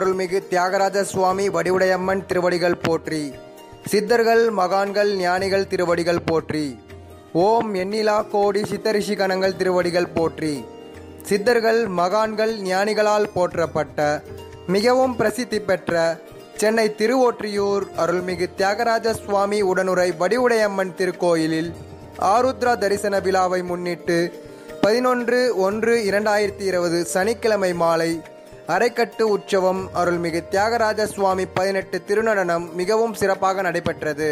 அருள்மிகு தியாகராஜ சுவாமி வடிவுடையம்மன் திருவடிகள் போற்றி. சித்தர்கள் மகான்கள் ஞானிகள் திருவடிகள் போற்றி. ஓம் எண்ணிலா கோடி சித்தரிஷி கணங்கள் திருவடிகள் போற்றி. சித்தர்கள் மகான்கள் ஞானிகளால் போற்றப்பட்ட மிகவும் பிரசித்தி பெற்ற சென்னை திருவொற்றியூர் அருள்மிகு தியாகராஜ சுவாமி உடனுரை வடிவுடையம்மன் திருக்கோயிலில் ஆருத்ரா தரிசன விழாவை முன்னிட்டு பதினொன்று ஒன்று இரண்டாயிரத்தி இருபது சனிக்கிழமை மாலை அரைக்கட்டு உற்சவம் அருள்மிகு தியாகராஜ சுவாமி பதினெட்டு திருநடனம் மிகவும் சிறப்பாக நடைபெற்றது.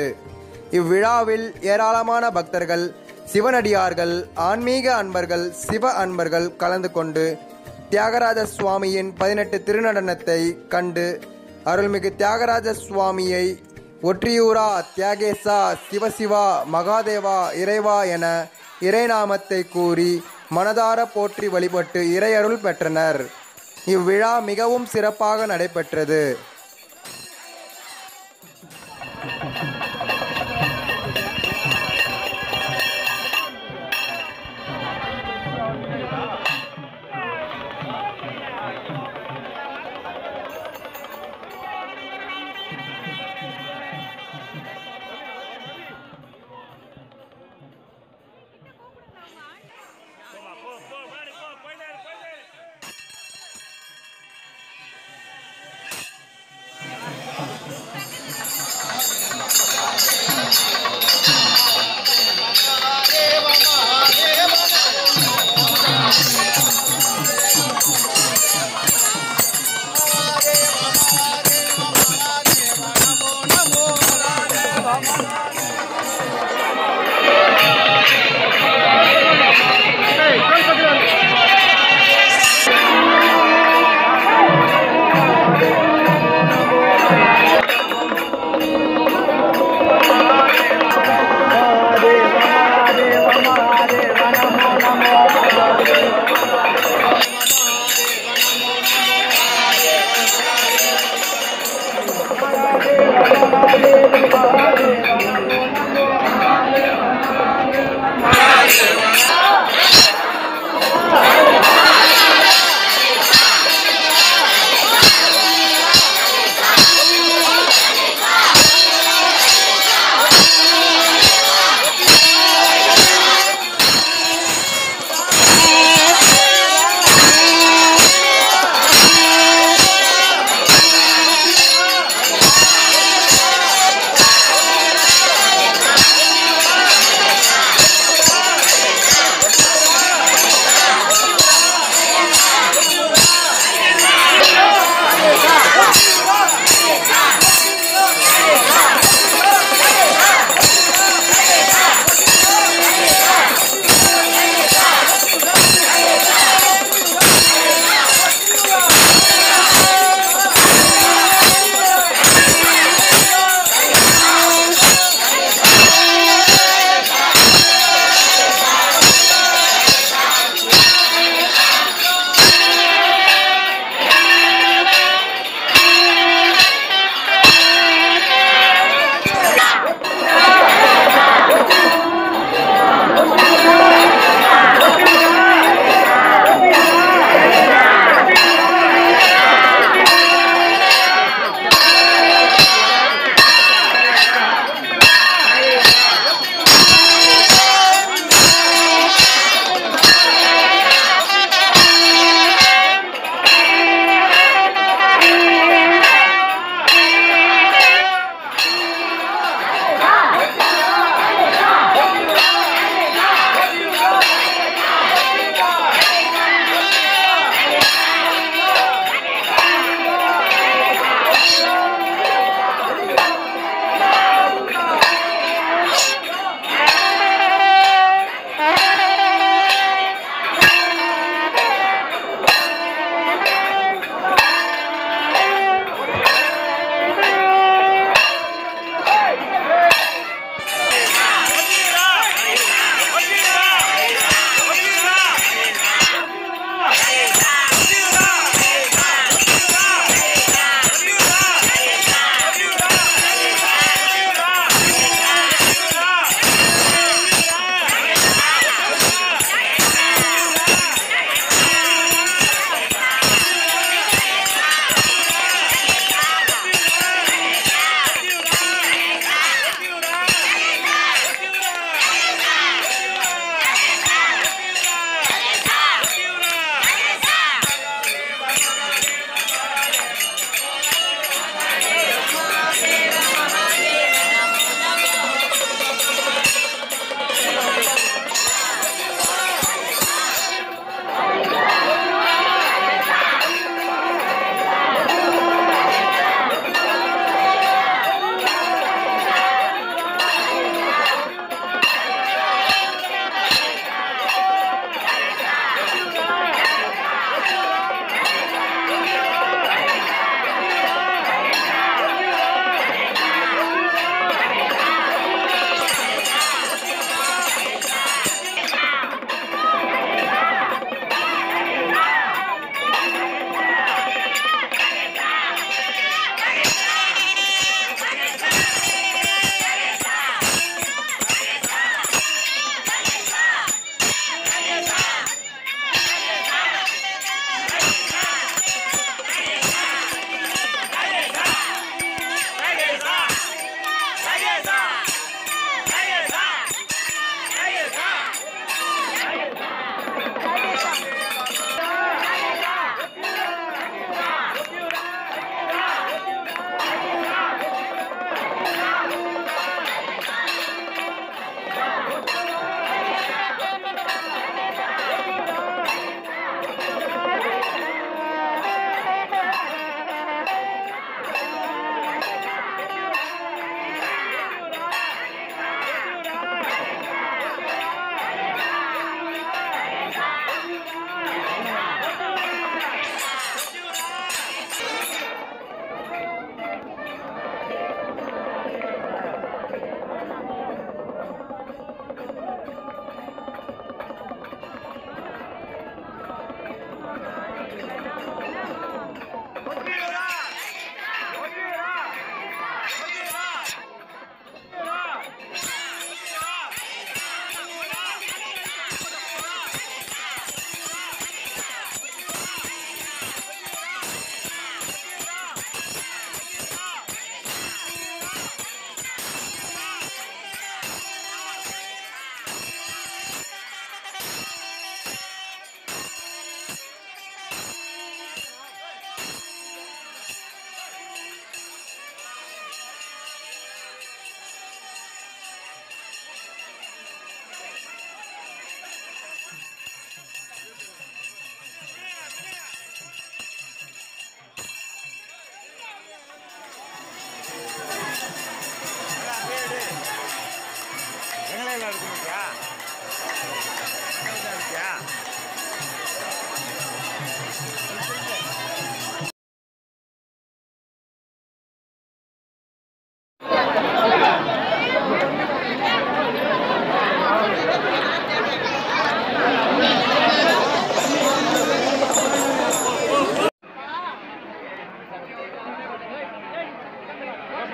இவ்விழாவில் ஏராளமான பக்தர்கள் சிவனடியார்கள் ஆன்மீக அன்பர்கள் சிவ அன்பர்கள் கலந்து கொண்டு தியாகராஜ சுவாமியின் பதினெட்டு திருநடனத்தை கண்டு அருள்மிகு தியாகராஜ சுவாமியை ஒற்றியூரா தியாகேசா சிவசிவா மகாதேவா இறைவா என இறைநாமத்தை கூறி மனதார போற்றி வழிபட்டு இறையருள் பெற்றனர். இவ்விழா மிகவும் சிறப்பாக நடைபெற்றது.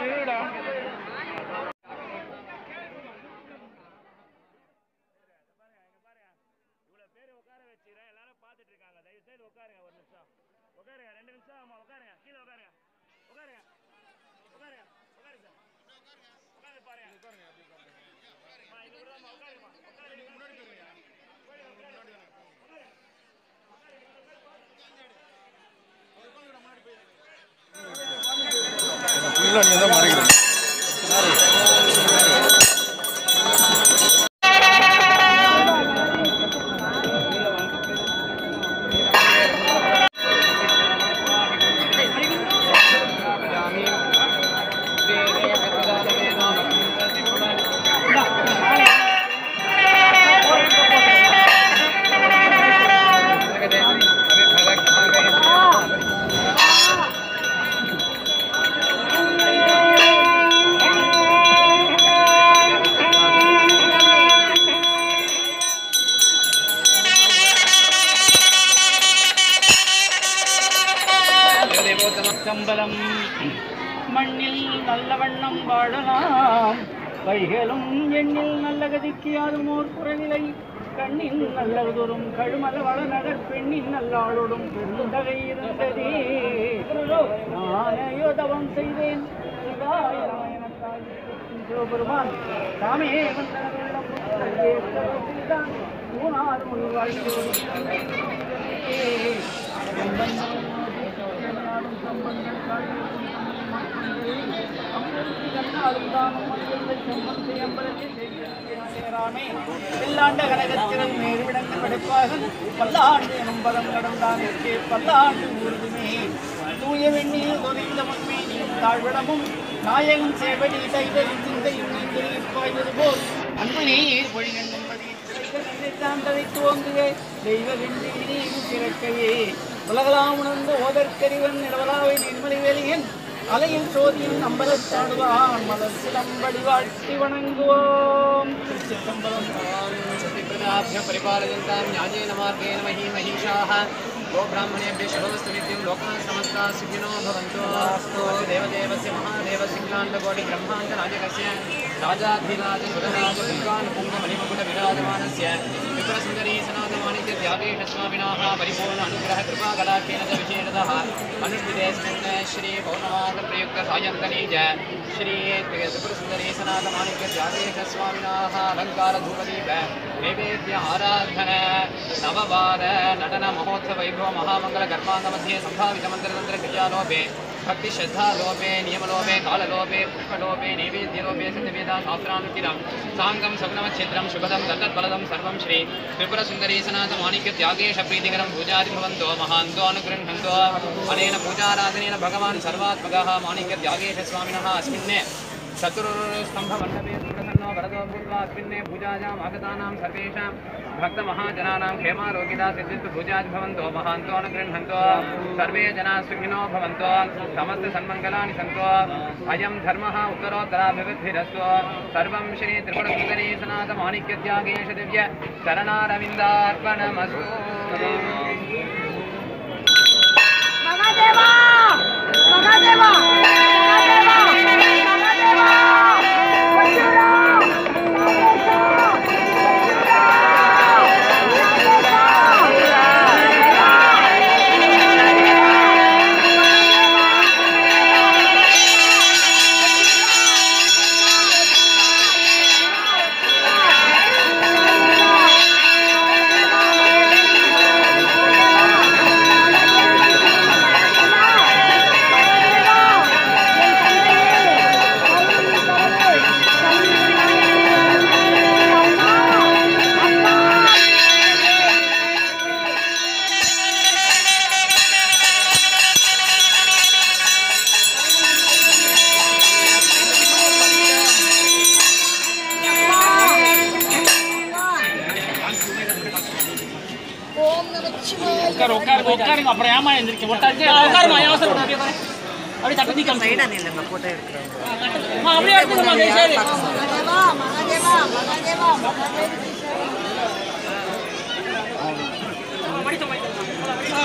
வீடா எல்லாம் நீங்கள் தான் மறைக்கிறேன் வைகளும் எண்ணில் நல்ல கதிக்கு அதுமோர் குறநிலை கண்ணின் நல்லதொரும் கழுமல வள நகர் பெண்ணின் நல்லாளோடும் பெருந்தகை இருந்ததே. நானேயோ தவம் செய்தேன். சிவாய நம எனத்தாய் சிவபெருமான் தாமே வந்தனருள்ளம் செய்தான் ஊனார் முழு எல்லாண்ட கனகத்திறன் மேற்விடங்கள் படைப்பாக பல்லாண்டு எனும் பதம் கடந்தானே பல்லாண்டு ஊர்துமே தூய வெண்ணில் கொதிந்த முன்மே நீ தாழ்விடமும் நாயகன் சேவடி தைவரி சிந்தையும் நீங்கள் இருப்பாய்வது போல் அன்பு நீர் பொழிகண்படி சார்ந்ததை துவங்குக தெய்வ வென்றி நீ சிறக்கையே உலகலாம் உணர்ந்த ஓதற்கறிவன் நிலவலாவை நிர்மலை வேலியன் அலையில் சோதியின் அம்பலத்தாடுவான் மலர் சிலம்படி வாழ்த்தி வணங்குவோம் திருச்சிற்றம்பலம் प्रदाभ्य परिपालयन्तां न्यायेन मार्गेण मही महिषाः गोब्राह्मणेभ्यः शुभमस्तु नित्यं लोकाः समस्ताः सुखिनो भवन्तु अस्तु देवदेवस्य महादेवसिंहाण्डकोटिब्रह्माण्डराजकस्य राजाधिराजसुरराजपुङ्गानुपुङ्गमणिमकुटविराजमानस्य विप्रसुन्दरी त्यागेशस्वामिनाः परिपूर्ण अनुग्रहकृपाकलाख्येन च विशेषतः अनुष्ठितेऽस्मिन् श्रीपौर्णमासप्रयुक्तसायन्तने च श्रीत्रिपुरसुन्दरीसनाथमाणिक्यत्यागेशस्वामिनाः अलङ्कारधूपदीप नैवेद्य आराधन, नववाद नटनमहोत्सवैभवमहामङ्गलकर्माङ्गमध्ये सम्भावितमन्त्रतन्त्रक्रियालोपे भक्ति श्रद्धा लोभे, नियमलोभे, काललोभे, पुष्पलोभे, नैवेद्यलोभे, सत्यवेद शास्त्रानुकिरं साङ्गं सगुणमच्छिद्रं शुभदं दत्तत्फलदं सर्वं श्री त्रिपुरसुन्दरी सनातमाणिक्य त्यागेश प्रीतिकरं पूजादिभवन्तो, महान्तो, अनुगृह्णन्तो। अनेन पूजाराधनेन भगवान् सर्वात्मकः माणिक्य स्वामिनः। अस्मिन् चतुर्स्तम्भमण्डपे प्रसन्नो वरदो भूत्वा अस्मिन् पूजायाम्, आगतानां सर्वेषां भक्तमहाजनानां क्षेमारोगिता सिद्धित्वभुजाज्भवन्तो महान्तो न गृह्णन्तो सर्वे जनाः सुखिनो भवन्तो समस्तसन्मङ्गलानि सन्तो, अयं धर्मः उत्तरोत्तराभिवृद्धिरस्तु, सर्वं श्री त्रिपुरसुन्दरी सनातमाणिक्यत्यागेश दिव्य शरणारविन्दार्पणमस्तु। मम देवा! मम देवा! உட்காரு உட்காரு உட்காருங்க. அப்புறம் ஏமா எந்திரிக்க? உட்காரு உட்காருமா? அவசரம் அப்படியே தட்டு நிக்க சைடா நில்லுங்க போட்டோ எடுக்கிறோம் அப்படியே எடுத்துக்கமா சரி மகாதேவா மகாதேவா மகாதேவா மகாதேவா ஆ.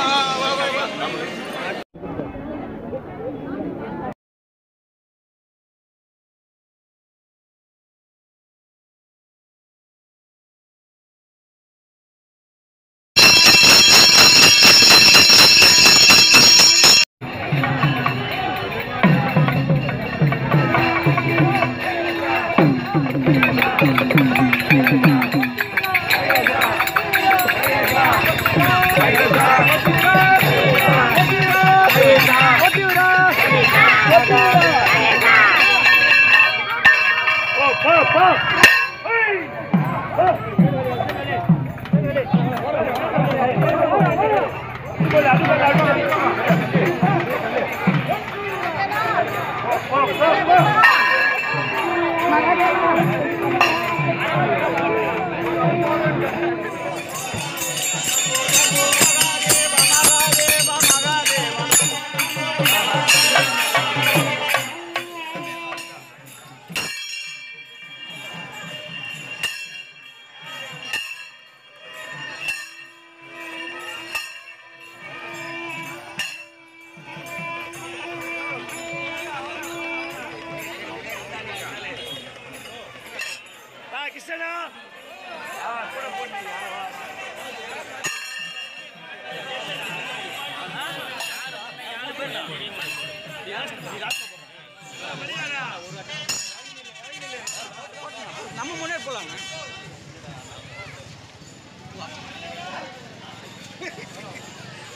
நம்ம முன்னே போலாங்க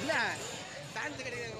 இல்ல டான்ஸ் கிடையாது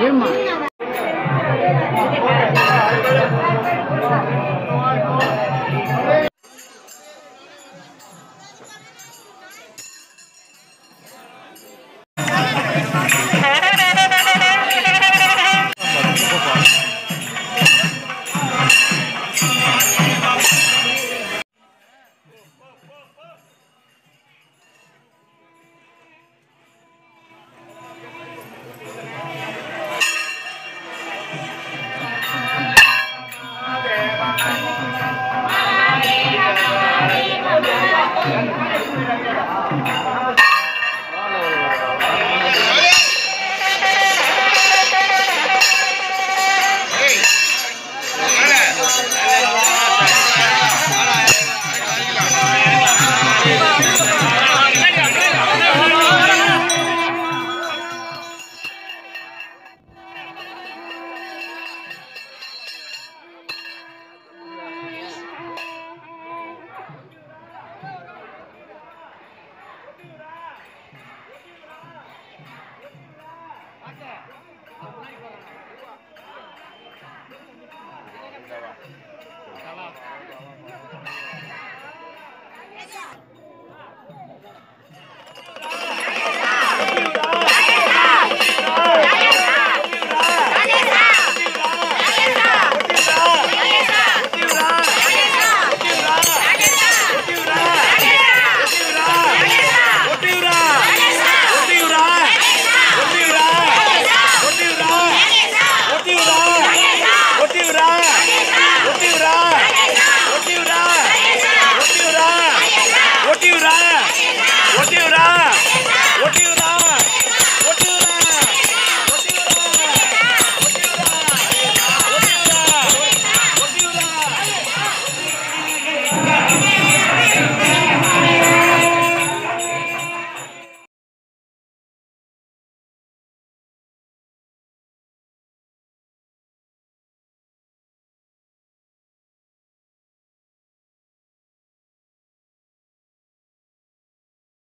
இருமா দেওয়া